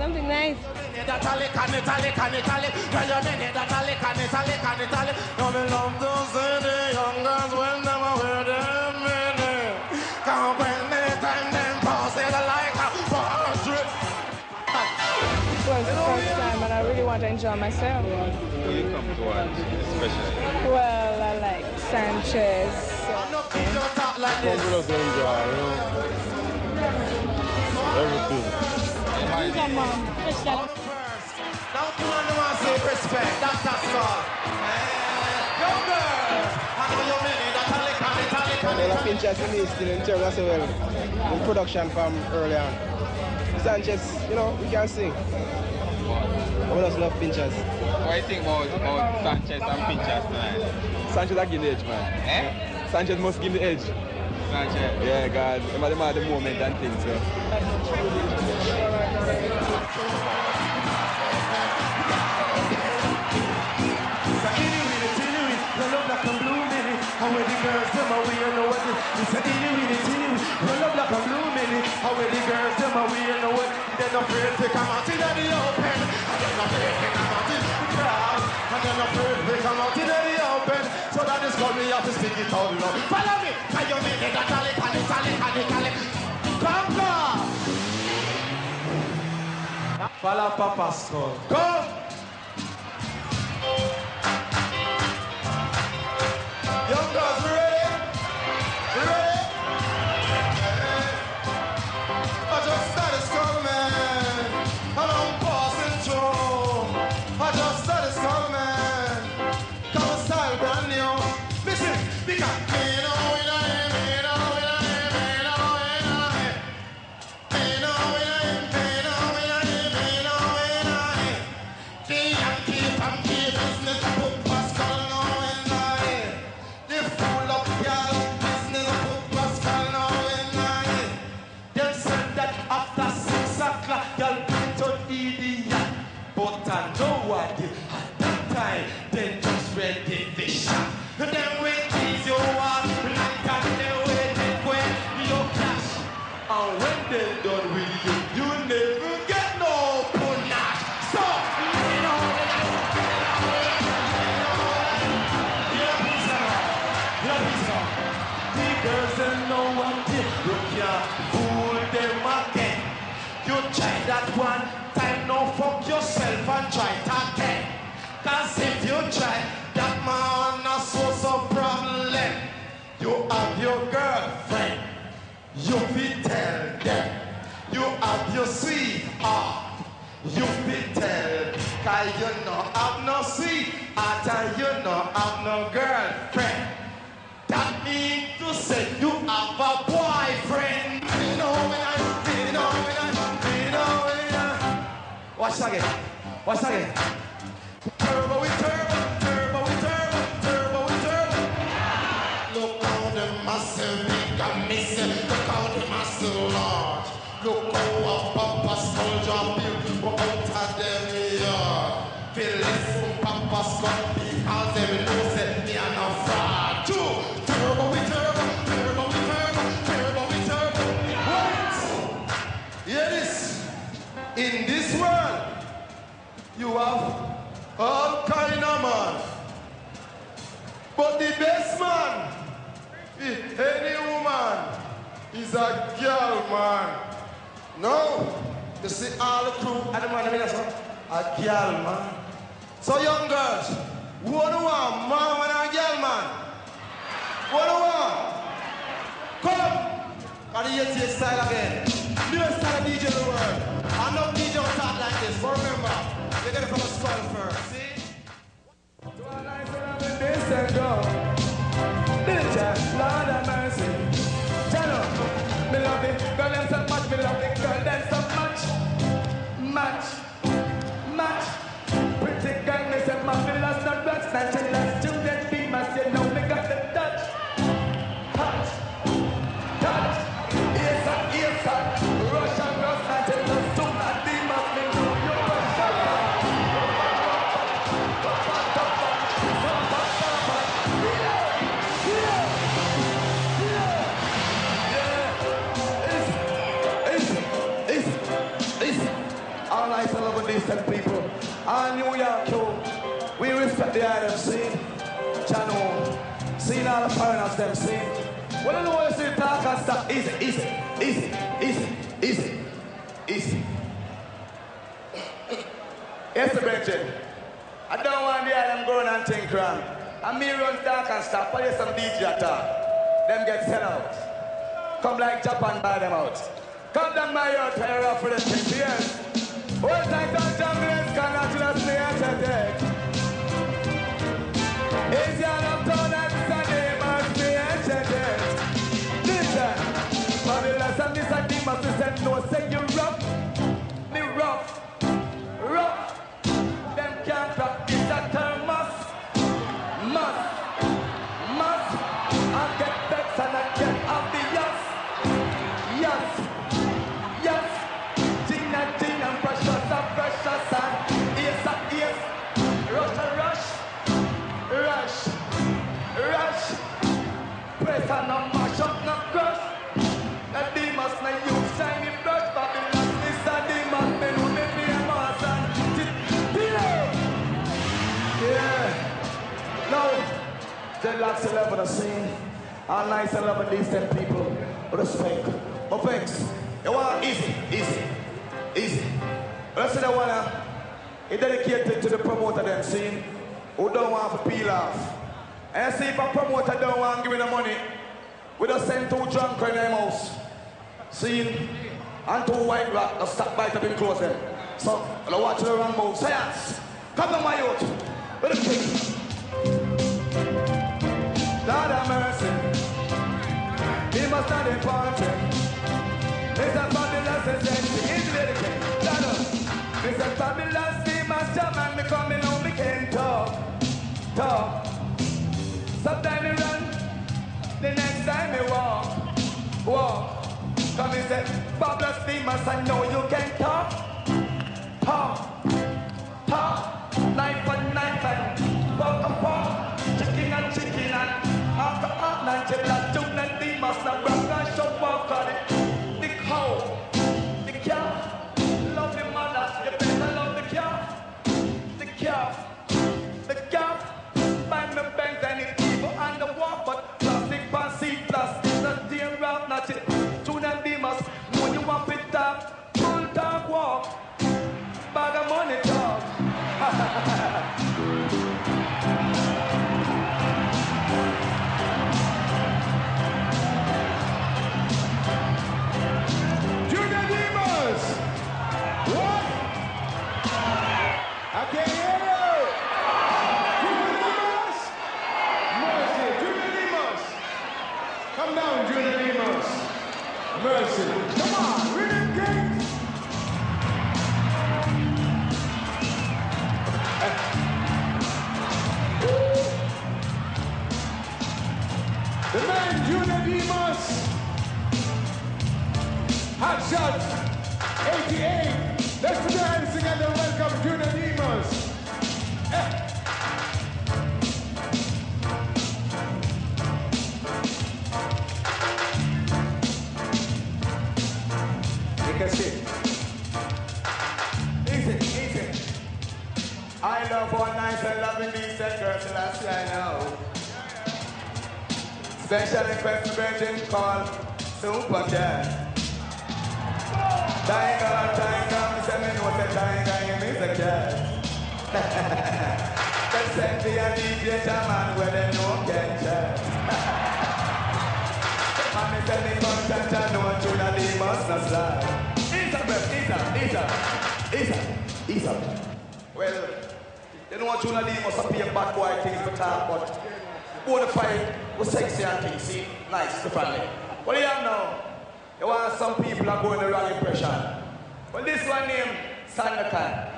something nice. That a and it a lick and it a lick. Tell your minute that a lick and it a lick and it a lick. Now me love to the young girls when them a wear them mini. Cause when they time them pass it like a portrait. It was the first time and I really want to enjoy myself. Who you come to watch, especially? Well, I like Sanchez. No kid don't talk like this. with us and enjoy, you know. Everything. Come on, push that. Now come on, say respect. That's a song. Young girls. I know you mean it. That a lick and it a lick and Well, it a think in still in as well in production from early on. Sanchez, you know, we can sing. I just love Pinchers. What do you think about, about Sanchez and Pinchers tonight? Sanchez are give the edge, man. Eh? Sanchez must give the edge. Sanchez. Yeah, God. Them are them are the moment and things, so. How the girls them are we know what it. It's a itty bitty teeny. Roll up like a blue minute, how the girls them are we know what. They're not afraid to come out in the open, they're not afraid to come out in the crowd, they're not afraid to come out in the open. So that is called me have to stick it out low. Follow me, can you make it a tally, tally, tally, tally, tally. On. Follow Papa Skull. Come. Try that one time Now fuck yourself and try it again Cause if you try That man a source of problem You have your girlfriend You be tell them You have your sweetheart you be tell, cause you no have no sweetheart and you no have no girlfriend. That mean to say you have a boyfriend. I. Watch again. Watch again. But the best man, any woman, is a girl man. No, you see all the crew and the man, I mean, a girl man. So young girls, who do you want, man and a girl man? Who do you want? Come, and you hear style again. New style DJ in the world. I know DJ will talk like this, but remember, you get it from a skull first. See? Lord have mercy. Jello, me love it. Girl, them so much, me love it. Girl, them so Channel, seeing all the foreigners, them scene. Well, I know what you see, talk and stop. Easy, easy, easy, easy, easy, easy. Yes, Benjamin. I don't want the island going and think wrong. And me run talk and stop. Play some DJ talk. Them get sell out. Come like Japan, buy them out. Come down my yard, tear off for the thing. Yes. One time, don't jump in, can I just the deck. Babylon, and this and demons, they said, no, say you dreadlocks 11 the scene. All nice and loving decent people. Respect. Thanks. You want easy, easy, easy. Let's say I wanna dedicated to the promoter them scene who don't want to peel off. And see if a promoter don't want to give me the money, we just send two drunk in their house. See, and two white rock, the stop by to be close them. So, I watch the wrong move. Science, come on my youth. Let us Mr. Babylon master man me coming home, me can't talk. Talk. Sometimes me run. The next time me walk. And say, I know you can talk. Talk. Talk. Knife and knife and fork and fork. Chicken and chicken and night request to Virgin call Super Cat. Tiger, tiger, me say me know say tiger, him is a cat. Them send me a DJ Jaman where they know can chat. And me say me chat and know to the demons not slide. Up, ease up, ease up. Well, you know what Juna Lee must have been a bad boy things for talk, but bona fide was sexy and things, see? Nice, the. What do you have now? You want some people are going the wrong impression. Well, this one named Sandakan.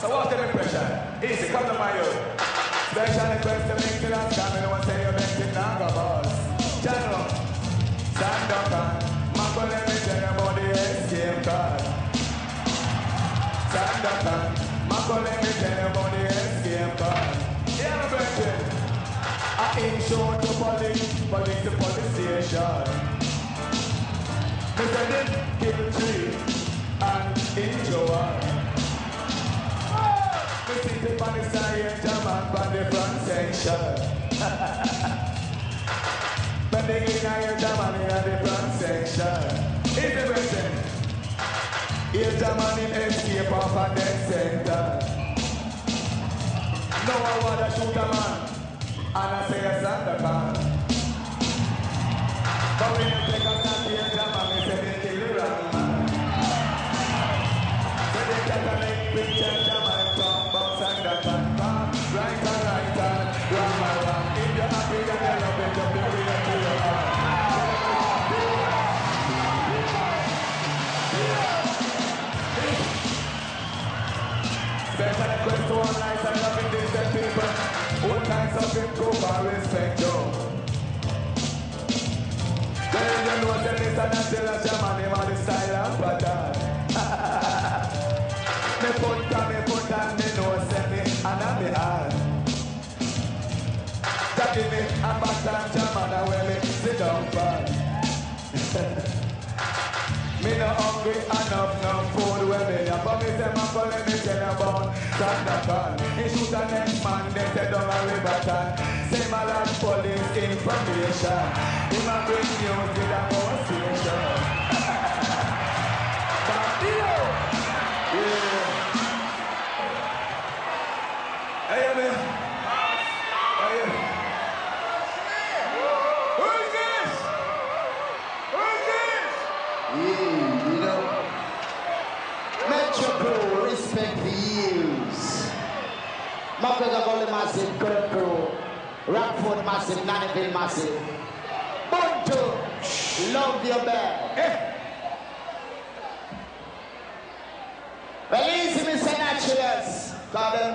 So what's the impression? Easy, come to my youth. Special request to make it last time. You know say you make it now, go boss. Channel, stand up and Marco, let me tell you about the escape card. Stand up and Marco, let me tell you about the escape card. Yeah, my brethren. I intro to police, police to police station. Say them kill three and injure one. Me sit up on the side, jam on the front section. Me dig in a your in the front section. Is the question? Your jam on escape off a dead center. No want to shoot a man, and I say a Santa Claus. But when you take a Of improve and respect you. Then you know and that till a shaman him on the style and pattern. me put on me put on me know say me and a me hand. Give me a pattern shaman and when me sit down for. Me no hungry enough, no food where me a But me tell about Sandakan He shoot a next man, down a lad police information bring news to the power station! Yeah Hey, man McGregor Gully Massive, Kirk Rockford Massive, Massive. Love your easy, Mr. Naturals. Call them.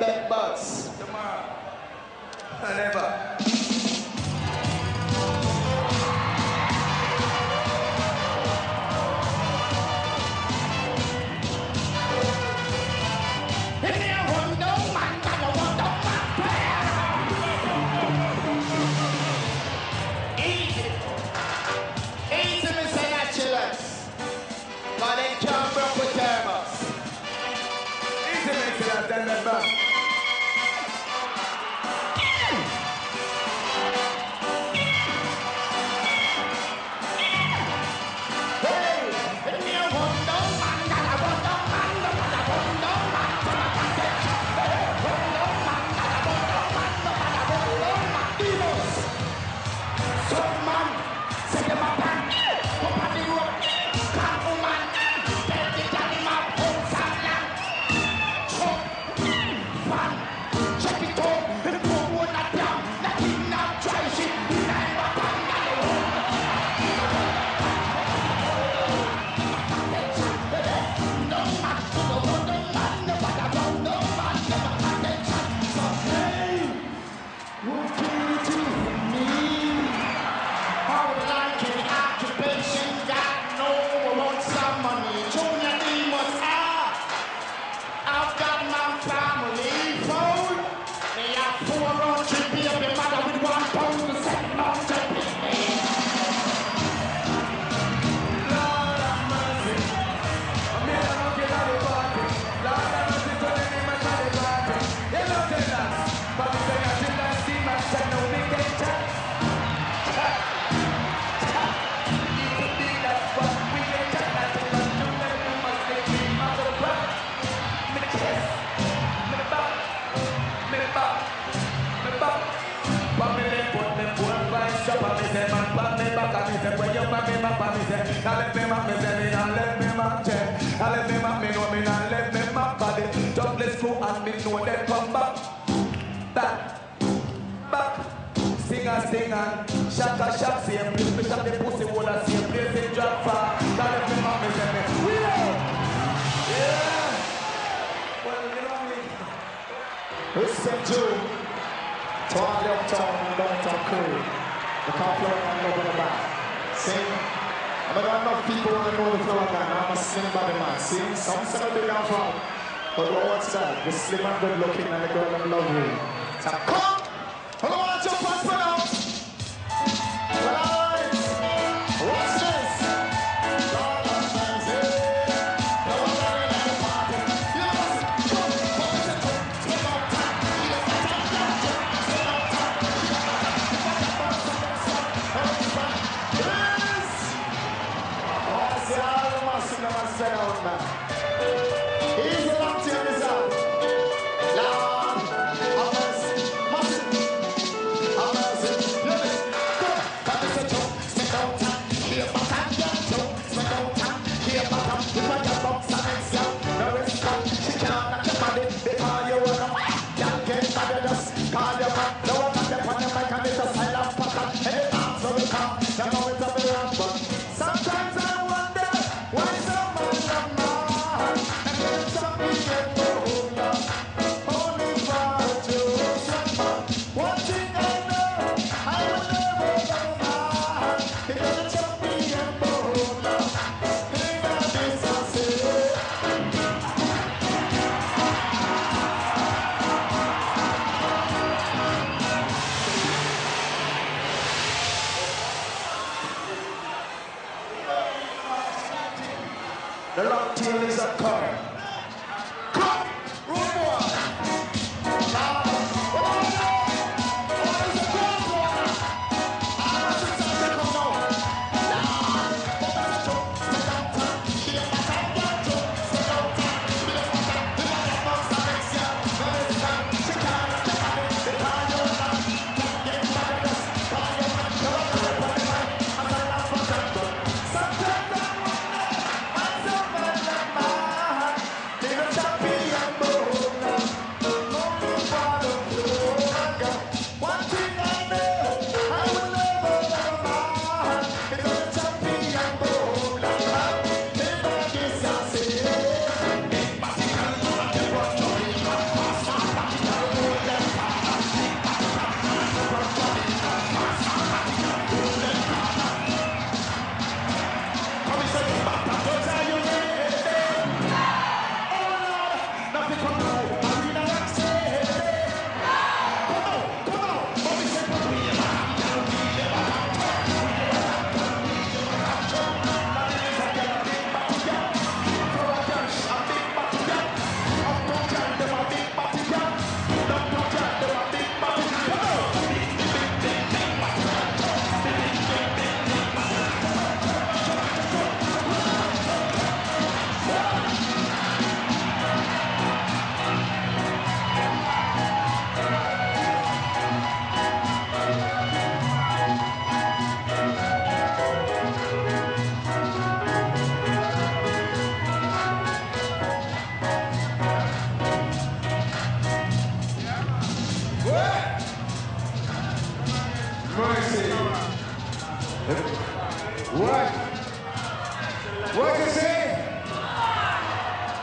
floor and go to the. Sing. Not enough people want to know the floor and I'm a slim body man. Sing. Some say big and fat. But what's that? The slim and good looking and the girl in love with. So come!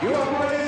E o apoio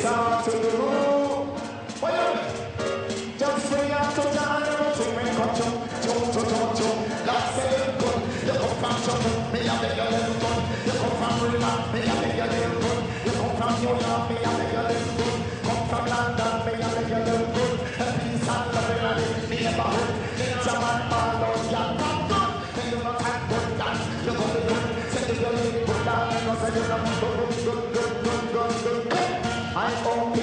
guitar the. Just You come from. Me. You come from. Me. You come from New York. Me. Come from London. Me you good Send you you're good transform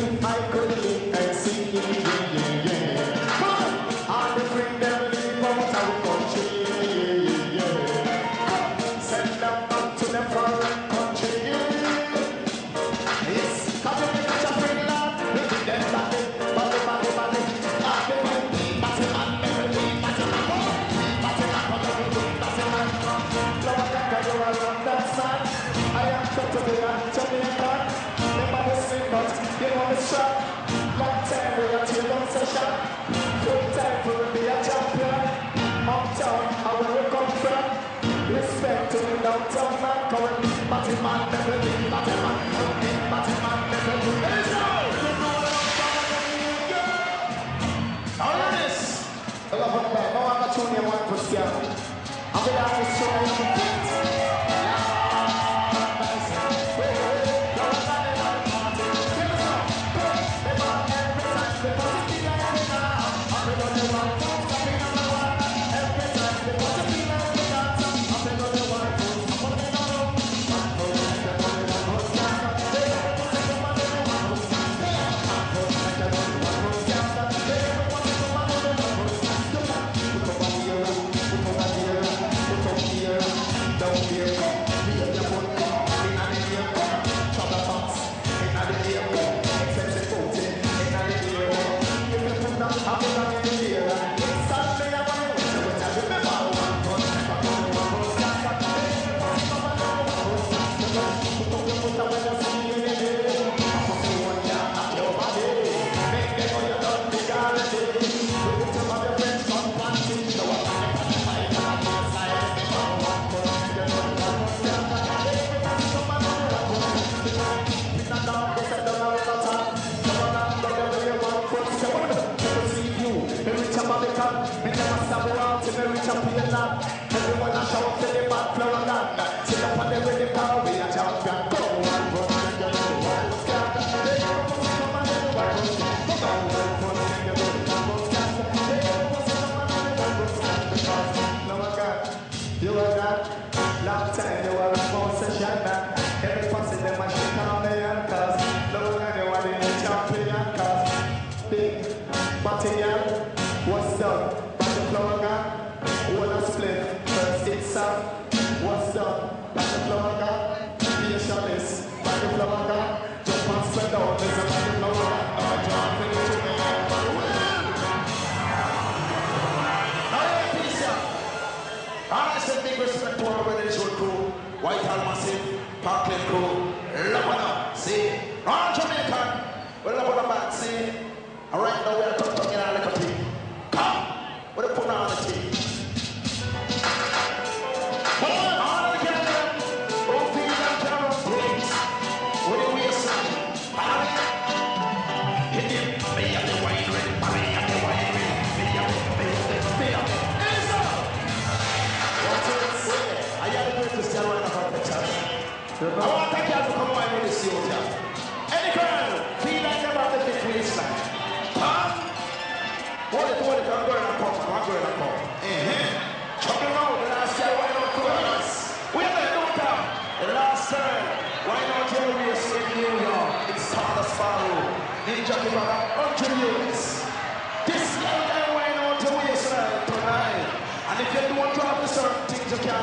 Ela you pegar uma cachoeirinha, uma crucial. A verdade é say, all right now we are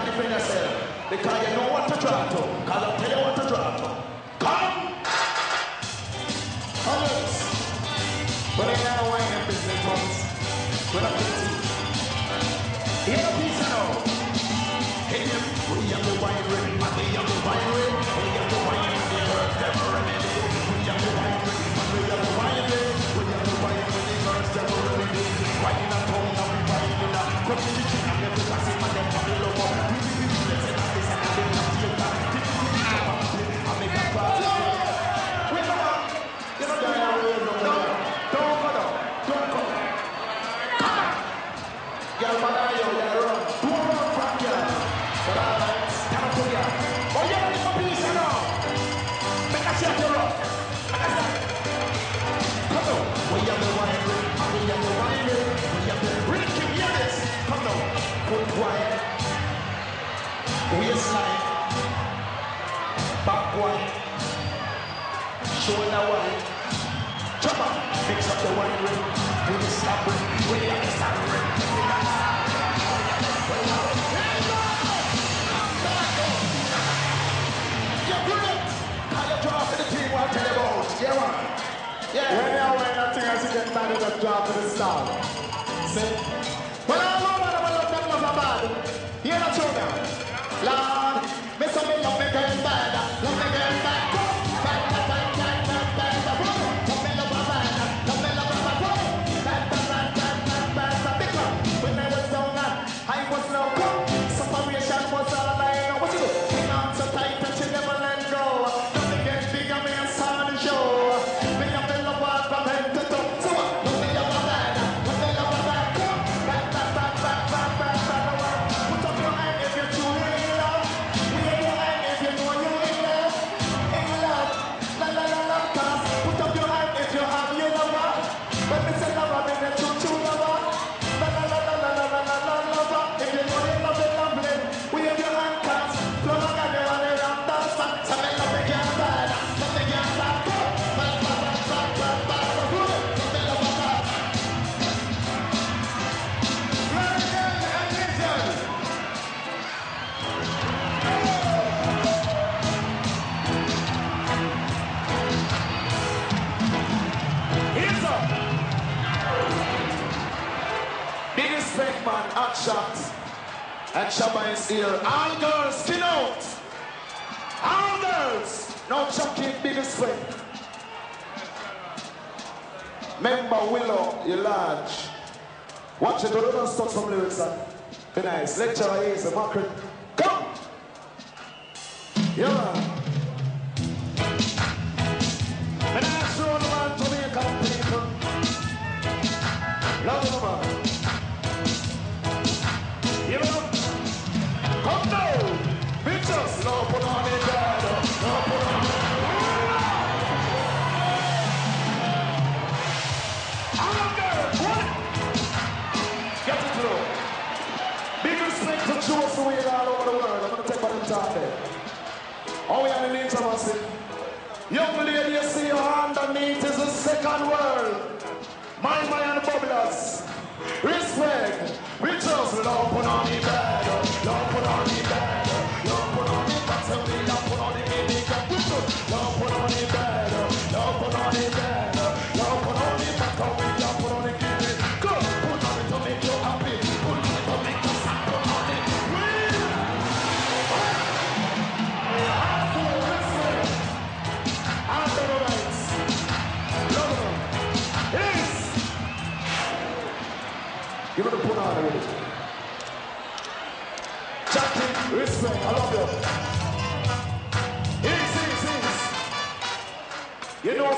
defend yourself. Because you know what to try to. Because I'll tell you what to try to. started to drop to the start. See? Well, I know that I'm not bad. Hear that show now. Lord, Mr. Miller, make a And Shabba is here. All girls, skin out. All girls. Now chucky biggest way. Member Willow, you large. Watch it, don't stop some lyrics. sir. Be nice. Lecturer is a mockery. Come. Yeah. Conwell.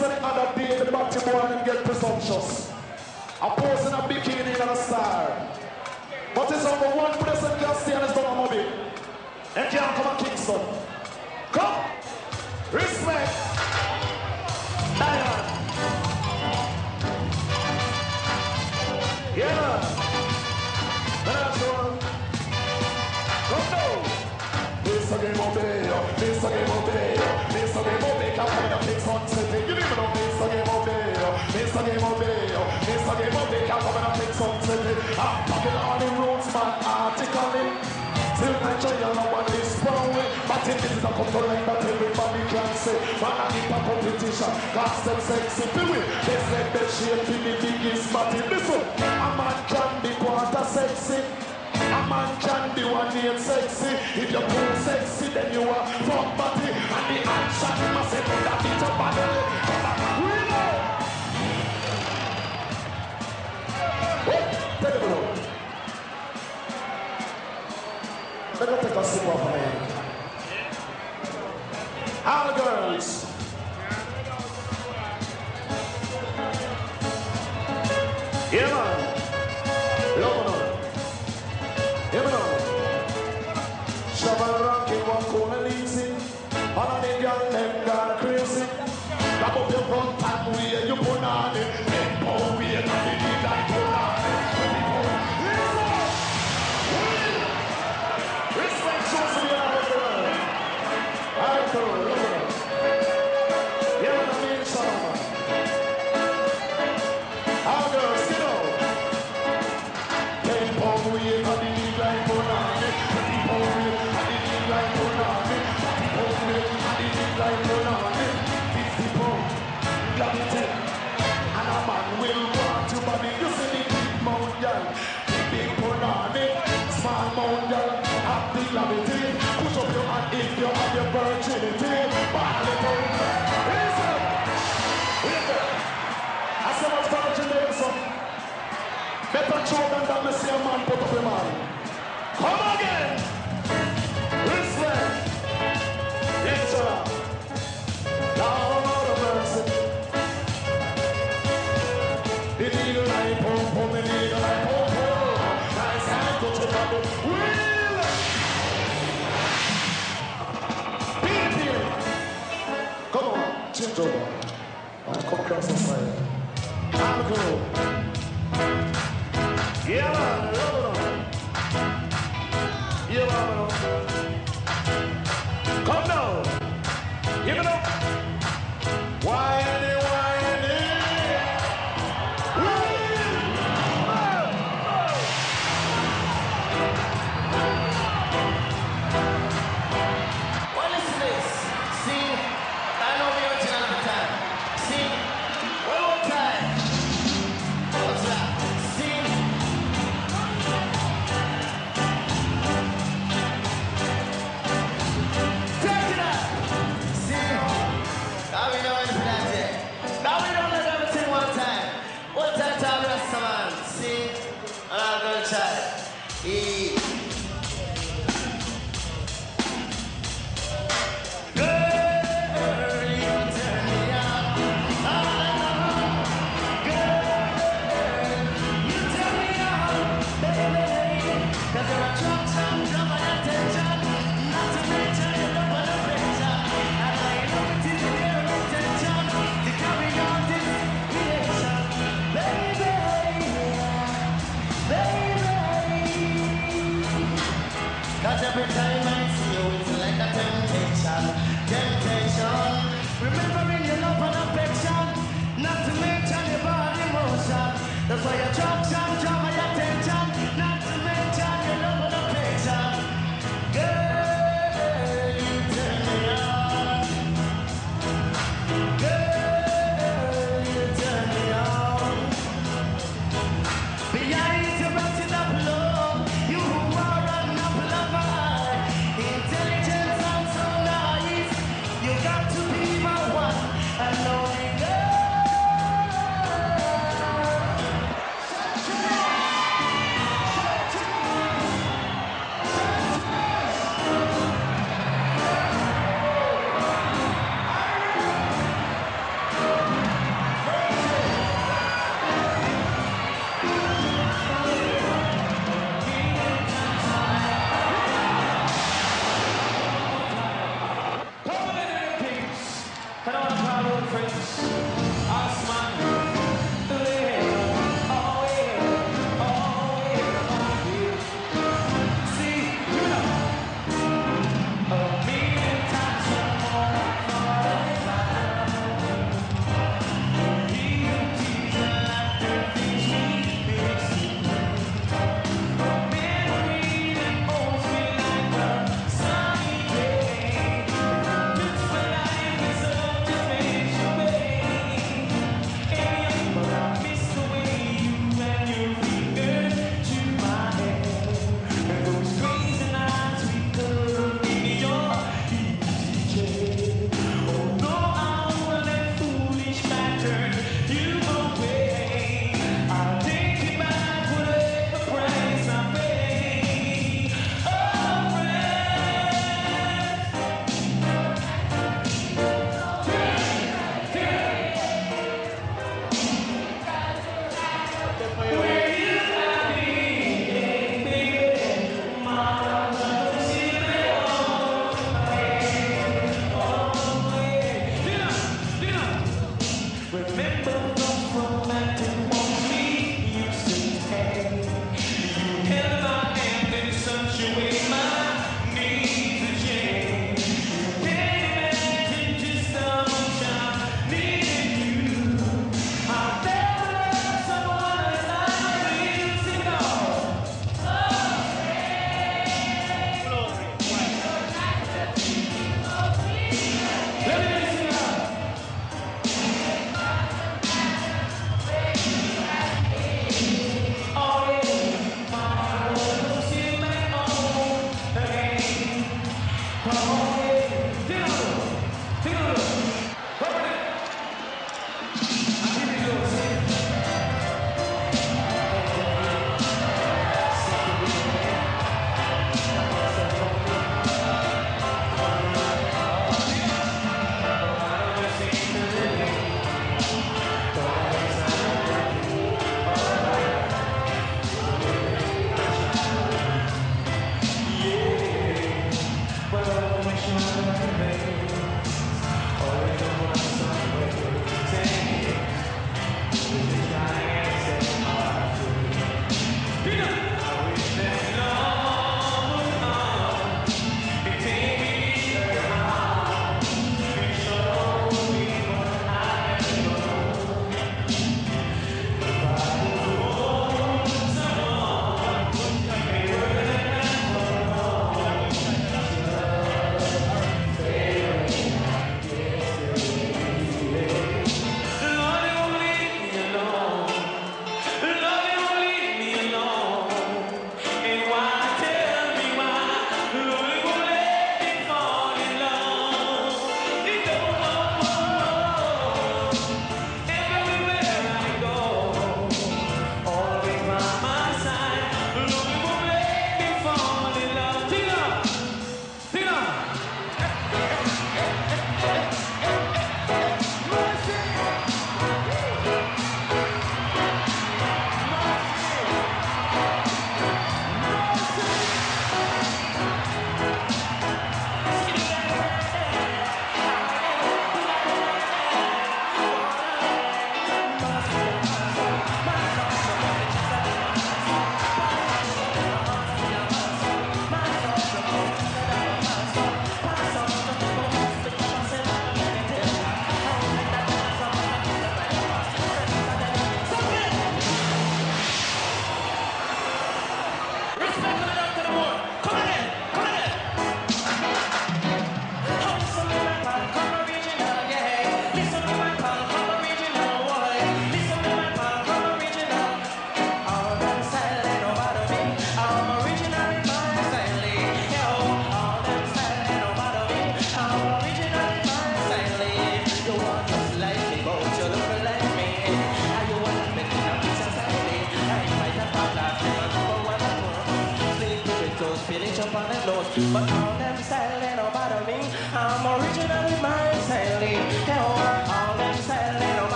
so the other day, the batty boy and get presumptuous. I pose in a bikini and a star. But it's only one person just see and it's done a movie. They can't come and Kingston. Mr. a game of day, it's game of day. Can't come and I take some silly. I'm talking all the roads, man, article Till Till Nigeria, nobody's one way. But if this is a culture like that, everybody can say, man, I need a competition. Cause them sexy people, they say they shape in the biggest party. Listen, a man can be quarter sexy. A man can be one named sexy. If you're cool sexy, then you are fuck body. And the action must say, that it's a body. Pero no te estás super man. Out girls. Yeah, Come again! Listen! It's a down out of mercy. The needle I pump, pump, the needle I pump, pump. Nice hand to check out the wheel. Beat it! Come on, change over. And come across the side. And go.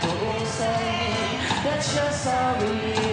You're sorry in a way,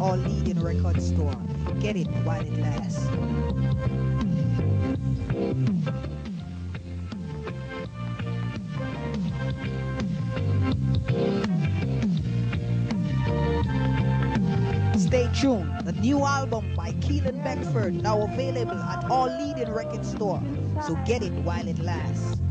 all leading record store. Get it while it lasts. Stay tuned. The new album by Keeling Beckford now available at all leading record store. So get it while it lasts.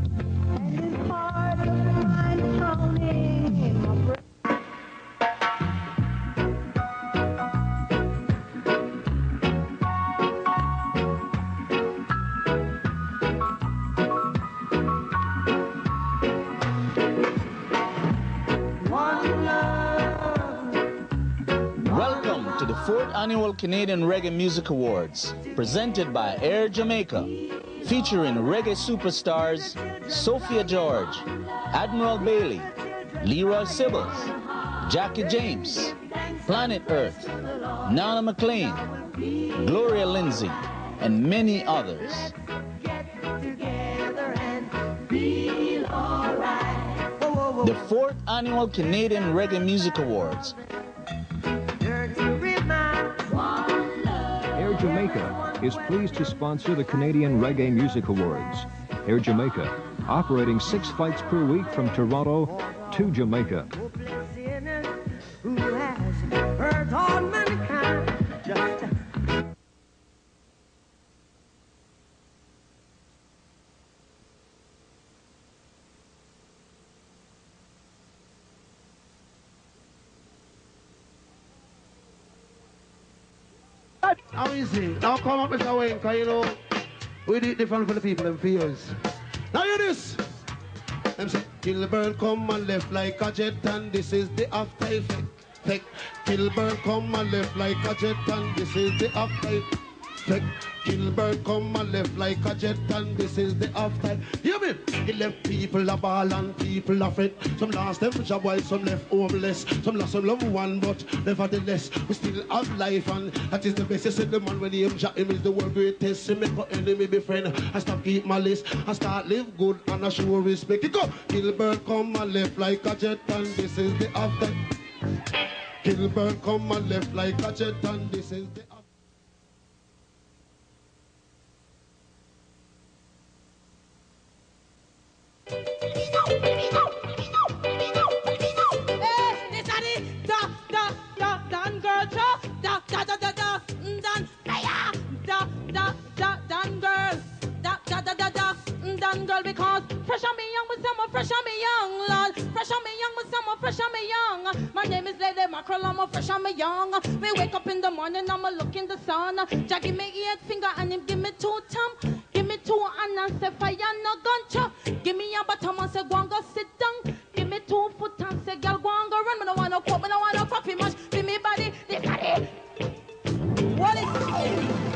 Canadian Reggae Music Awards, presented by Air Jamaica, featuring reggae superstars Sophia George, Admiral Bailey, Leroy Sibbles, Jackie James, Planet Earth, Nana McLean, Gloria Lindsay, and many others. The fourth annual Canadian Reggae Music Awards Jamaica is pleased to sponsor the Canadian Reggae Music Awards. Air Jamaica, operating six flights per week from Toronto to Jamaica. How is it? Now come up, Mr. Wayne, because you know, we do it different for the people and for yours. Now hear this. Them say, Gilbert come and left like a jet and this is the after effect. effect. Gilbert come and left like a jet and this is the after effect. Gilbert come and left like a jet and this is the after. Hear me? He left people a ball and people a fret. Some lost them job while some left homeless. Some lost some loved one but nevertheless we still have life and that is the best. You said the man when he him shot him is the world greatest. He make my enemy be friend. I stop keep my list. I start live good and I show respect. It go. Gilbert come and left like a jet and this is the after. Gilbert come and left like a jet and this is the man, girl, because fresh on me young with summer, fresh on me young, lad. Fresh on me young with summer, fresh on me young. My name is Lady Mackerel, I'm a fresh on me young. We wake up in the morning, I'ma look in the sun. Jack give me eight finger and him give me two thumb. Give me two and I say fire no guncha. Give me a bottom and say go and go sit down. Give me two foot and say girl go and go run. Me no want no quote, me no want no copy much. Give me body, this body. What is?